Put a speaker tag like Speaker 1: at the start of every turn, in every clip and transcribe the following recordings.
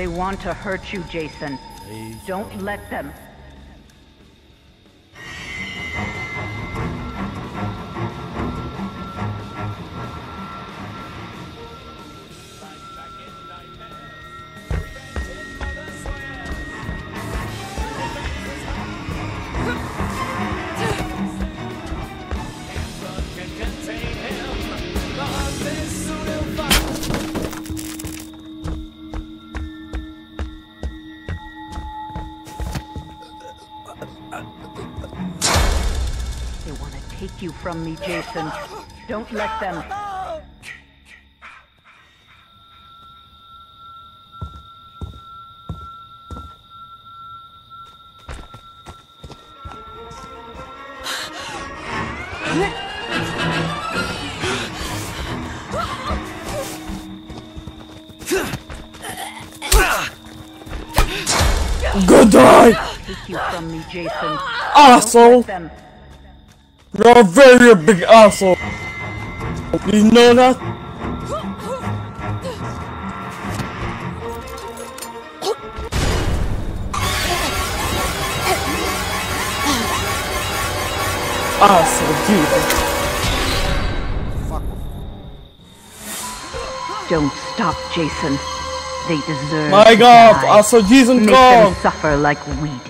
Speaker 1: They want to hurt you, Jason. Don't let them. Take you from me, Jason. Don't let them.
Speaker 2: Good die,
Speaker 1: Take you from me, Jason.
Speaker 2: asshole! You're a very big asshole. You know that? Asshole, Jesus.
Speaker 1: Don't stop, Jason. They deserve
Speaker 2: My god, asshole, Jesus
Speaker 1: Make them suffer like we did.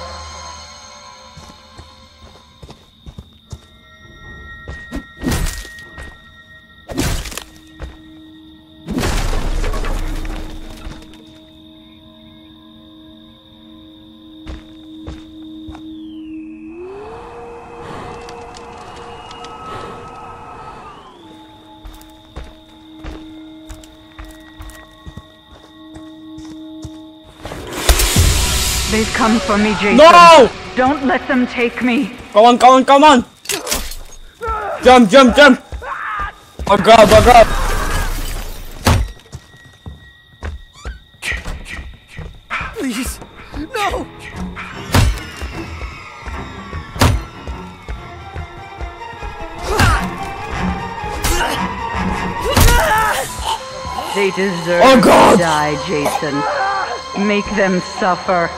Speaker 1: They've come for me, Jason.
Speaker 2: No!
Speaker 1: Don't let them take me.
Speaker 2: Come on, come on, come on! Jump, jump, jump! Oh god, oh god!
Speaker 3: Please, no!
Speaker 1: They deserve
Speaker 2: Oh, God!
Speaker 1: to die, Jason. Make them suffer.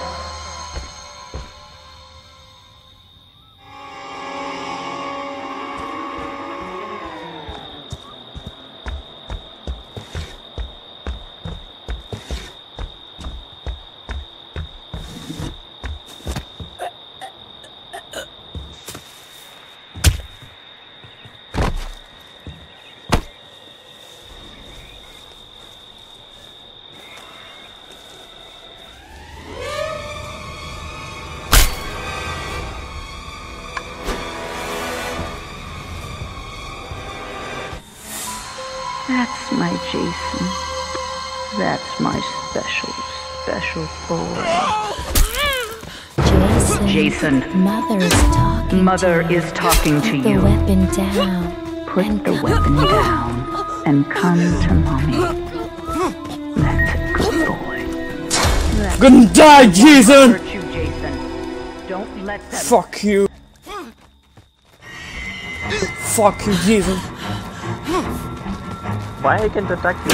Speaker 1: My Jason. That's my special, special boy.
Speaker 4: Jason.
Speaker 1: Jason,
Speaker 4: Mother is talking.
Speaker 1: Mother
Speaker 4: to you.
Speaker 1: is talking to
Speaker 4: Put the weapon down.
Speaker 1: Put
Speaker 4: and
Speaker 1: the weapon down and come to mommy. That's a good boy. That's
Speaker 2: Gonna die, Jason!
Speaker 1: you, Jason. Don't let them.
Speaker 2: Fuck you. Fuck you, Jason.
Speaker 5: Why I can't attack you?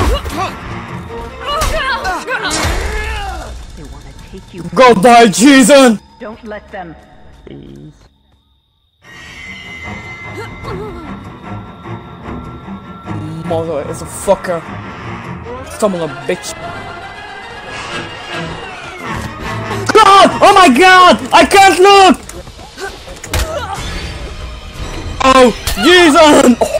Speaker 1: They want to take you.
Speaker 2: Go die, Jason!
Speaker 1: Don't let them.
Speaker 5: Please.
Speaker 2: Mother is a fucker. Son of a bitch. God! Oh my god! I can't look! Oh, Jason!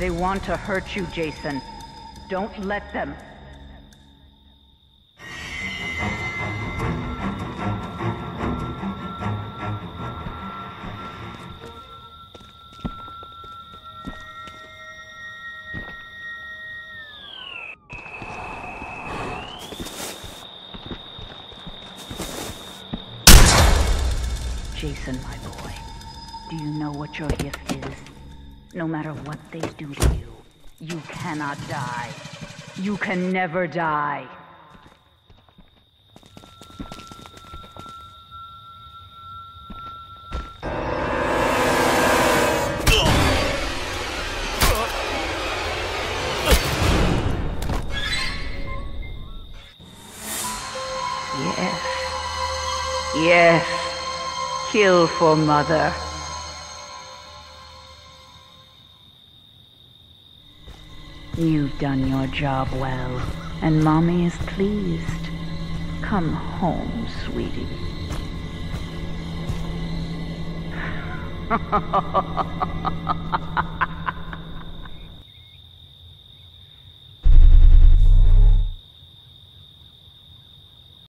Speaker 1: They want to hurt you, Jason. Don't let them. Jason, my boy, do you know what your gift is? No matter what they do to you, you cannot die. You can never die. Yes. Yes. Kill for mother. You've done your job well, and Mommy is pleased. Come home, sweetie.